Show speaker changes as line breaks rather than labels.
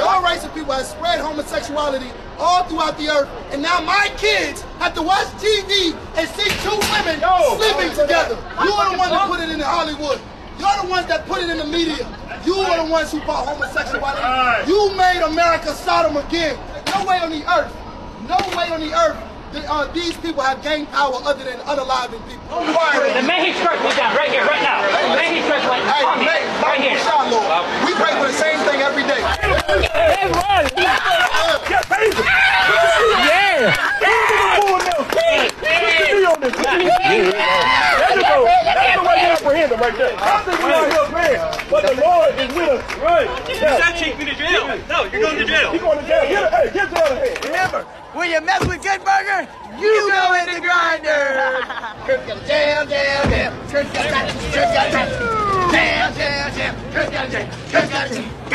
All race of people have spread homosexuality all throughout the earth, and now my kids have to watch TV and see two women sleeping together. You are the one that put it in the Hollywood. You're the ones that put it in the media. You are the ones who brought homosexuality. You made America Sodom again. No way on the earth, no way on the earth that, uh, these people have gained power other than unaliving people.
The man he struck me down right here, right now. The man he struck me
Hey,
on me,
hey,
right here.
Pray for the same thing every day.
There you go. That's the way you apprehend him right there. I think we out here praying, but the Lord is with us. Right. Yeah.
Not take me to jail. No, you're going to jail.
He going to jail. Get, hey, get the other hand.
Remember, when you mess with Good Burger, you go in the grinder. Kurt got a jam, jam, jam. Kurt got a jam, jam. Jam, jam, jam. Kurt got a jam,